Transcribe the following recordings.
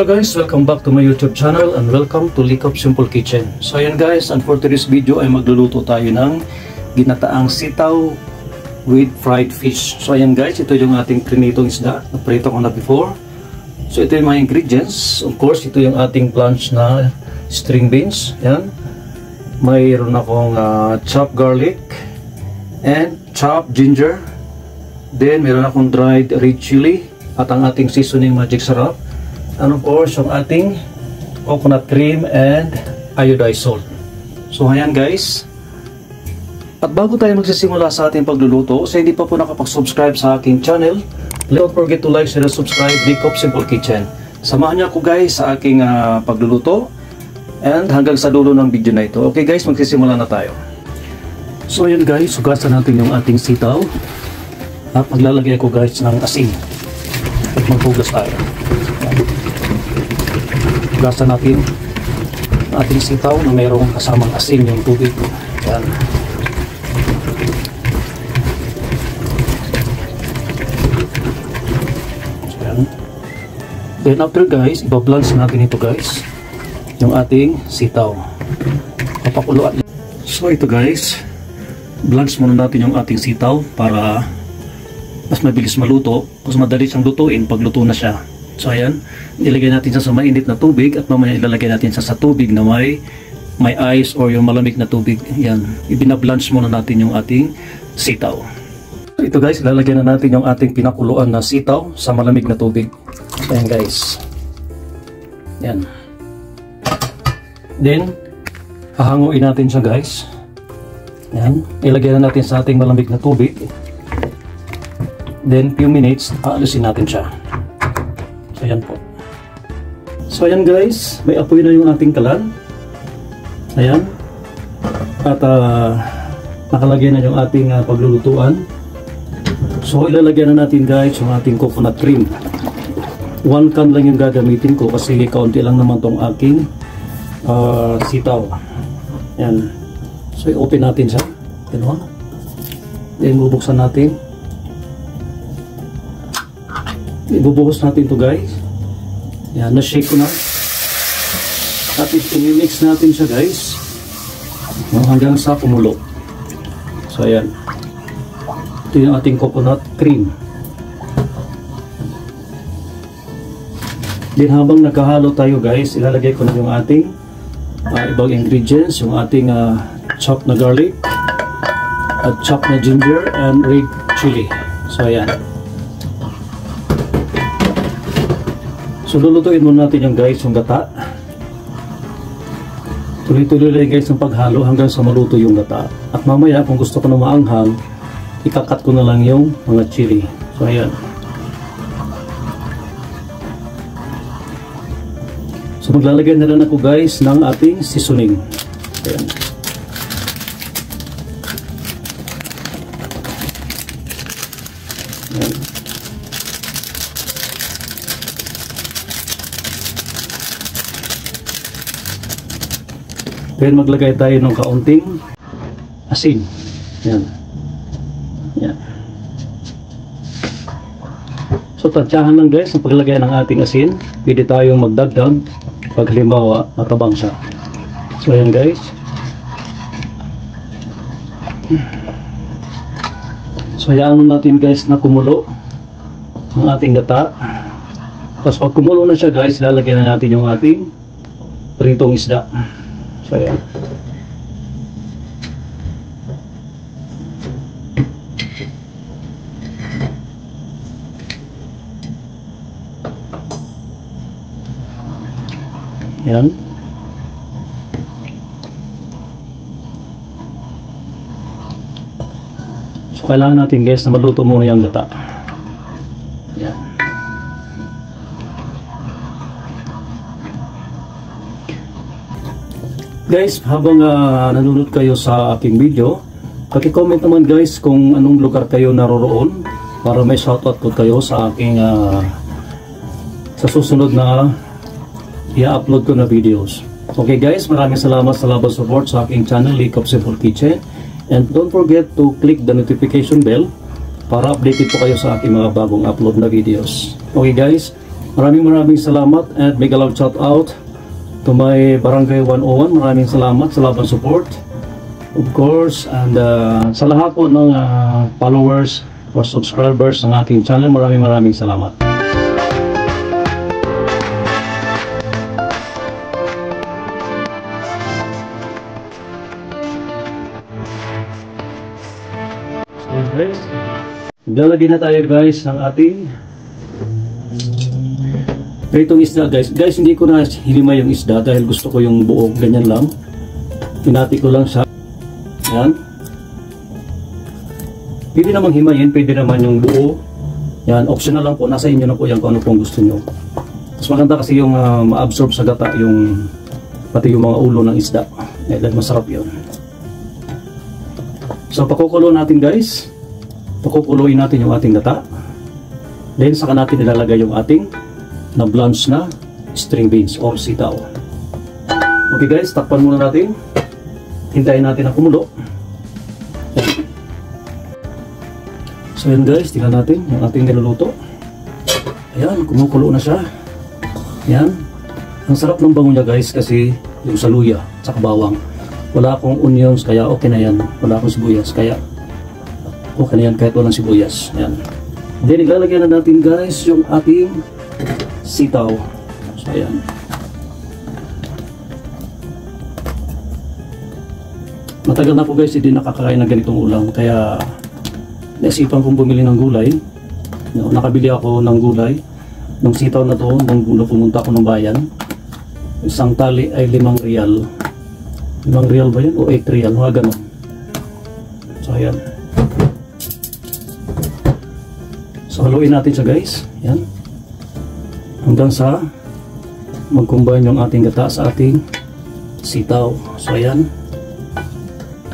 Hello guys, welcome back to my YouTube channel and welcome to Likop Simple Kitchen. So ayan guys, and for today's video ay magluluto tayo ng ginataang sitaw with fried fish. So ayan guys, ito yung ating prinitong isda na prito ko na before. So ito yung mga ingredients. Of course, ito yung ating planch na string beans. Yan. Mayroon akong uh, chopped garlic and chopped ginger. Then meron akong dried red chili at ang ating seasoning magic sarap and of course yung ating coconut cream and iodized salt. So ayan guys. At bago tayo magsisimula sa ating pagluluto, sa hindi pa po nakapag-subscribe sa aking channel, don't forget to like, share, and subscribe Big Simple Kitchen. Samahan niyo ako guys sa aking uh, pagluluto and hanggang sa dulo ng video na ito. Okay guys, magsisimula na tayo. So ayan guys, sugasan natin yung ating sitaw at maglalagay ako guys ng asin maghugas tayo. Hugasan natin ating sitaw na mayroong kasamang asin yung tubig. Yan. Then after guys, ibablance natin ito guys. Yung ating sitaw. Papakuluan. So ito guys, blanch muna natin yung ating sitaw para mas mabilis maluto, mas madali siyang lutuin pag luto na siya. So ayan, ilagay natin siya sa mainit na tubig at mamaya ilalagay natin siya sa tubig na may may ice or yung malamig na tubig. Yan, ibinablanch muna natin yung ating sitaw. Ito guys, ilalagay na natin yung ating pinakuluan na sitaw sa malamig na tubig. So ayan guys. Yan. Then, hahanguin natin siya guys. Yan, ilagay na natin sa ating malamig na tubig. Then, few minutes, aalisin natin siya. So, ayan po. So, ayan guys. May apoy na yung ating kalan. Ayan. At, uh, nakalagay na yung ating uh, paglulutuan. So, ilalagyan na natin guys yung ating coconut cream. One can lang yung gagamitin ko kasi kaunti lang naman tong aking uh, sitaw. Ayan. So, i-open natin siya. Ganun. Then, bubuksan natin. Ibubuhos natin to guys. Yan, na-shake ko na. At i-mix natin siya guys. Hanggang sa kumulo. So ayan. Ito yung ating coconut cream. Din habang nagkahalo tayo guys, ilalagay ko na yung ating uh, ibang ingredients. Yung ating uh, chopped na garlic, at chopped na ginger, and red chili. So ayan. So lulutuin muna natin yung guys, yung gata. Tuloy-tuloy lang guys yung paghalo hanggang sa maluto yung gata. At mamaya kung gusto ko na maanghang, ikakat ko na lang yung mga chili. So ayan. So maglalagay na lang ako guys ng ating seasoning. Ayan. Then maglagay tayo ng kaunting asin. Yan. Yan. So tansyahan lang guys ang paglagay ng ating asin. Pwede tayong magdagdag pag halimbawa matabang siya. So yan guys. So hayaan natin guys na kumulo ang ating gata. Tapos pag kumulo na siya guys, lalagyan na natin yung ating pritong isda. So, ayan. Ayan. So, kailangan natin guys na maluto muna yung gata. Guys, habang uh, nanonood kayo sa aking video, paki-comment naman guys kung anong lugar kayo naroroon para may shoutout ko kayo sa aking uh, sa susunod na i-upload ko na videos. Okay guys, maraming salamat sa labang support sa aking channel, Lake of Simple Kitchen. And don't forget to click the notification bell para updated po kayo sa aking mga bagong upload na videos. Okay guys, Maraming maraming salamat at mega love shout out to my Barangay 101. Maraming salamat sa laban support. Of course, and uh, sa lahat po ng uh, followers or subscribers ng ating channel, maraming maraming salamat. So guys, Lalagay na tayo guys ng ating Itong isda guys. Guys, hindi ko na hinima yung isda dahil gusto ko yung buo. Ganyan lang. Pinati ko lang siya. Yan. Pwede namang himayin. Pwede naman yung buo. Yan. Optional lang po. Nasa inyo na po yan kung ano pong gusto nyo. Mas maganda kasi yung uh, ma-absorb sa gata yung pati yung mga ulo ng isda. Eh, masarap yun. So, pakukulo natin guys. Pakukuloyin natin yung ating gata. Then, saka natin ilalagay yung ating na blanch na string beans or sitaw. Okay guys, takpan muna natin. Hintayin natin na kumulo. So yan guys, tingnan natin yung ating niluluto. Ayan, kumukulo na siya. Yan. Ang sarap ng bango niya guys kasi yung saluya at bawang. Wala akong onions kaya okay na yan. Wala akong sibuyas kaya okay na yan kahit walang sibuyas. Yan. Then ilalagyan na natin guys yung ating sitaw. So, ayan. Matagal na po guys, hindi nakakakain ng ganitong ulam. Kaya, naisipan kong bumili ng gulay. Nakabili ako ng gulay. Nung sitaw na to, nung gulay pumunta ako ng bayan. Isang tali ay limang real. Limang real ba yun? O 8 real, mga ganun. So, ayan. So, haluin natin siya guys. Ayan hanggang sa mag-combine yung ating gata sa ating sitaw. So ayan.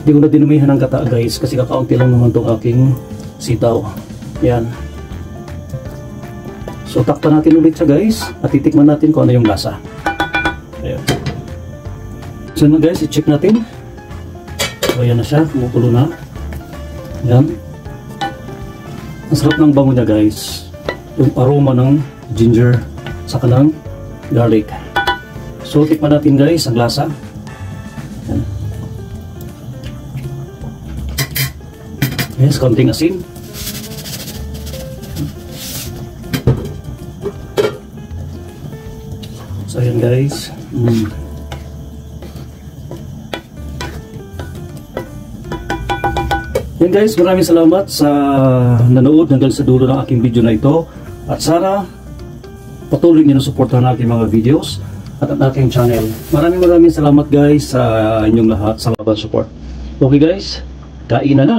Hindi ko na dinumihan ng gata guys kasi kakaunti lang naman itong aking sitaw. Ayan. So takpan natin ulit siya guys at titikman natin kung ano yung lasa. Ayan. So na guys, i-check natin. So ayan na siya, kumukulo na. Ayan. Ang sarap ng bango niya guys. Yung aroma ng ginger sa kanang garlic. So, tikman natin guys ang lasa. Yes, konting asin. So, yan guys. Mm. Yan guys, maraming salamat sa nanood hanggang sa dulo ng aking video na ito. At sana patuloy niyo na suportahan aking mga videos at ang aking channel. Maraming maraming salamat guys sa inyong lahat sa laban support. Okay guys, kain na na!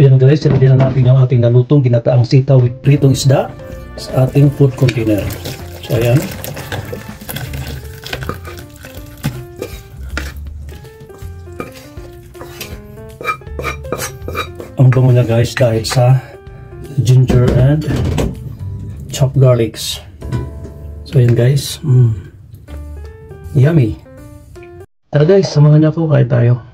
So yan guys, sinali na natin ang ating nalutong ginataang sitaw with pritong isda sa ating food container. So ayan. Ang bango niya guys dahil sa ginger and chopped garlics. So yan guys. Mm. Yummy. Tara guys, samahan niyo ako kain tayo.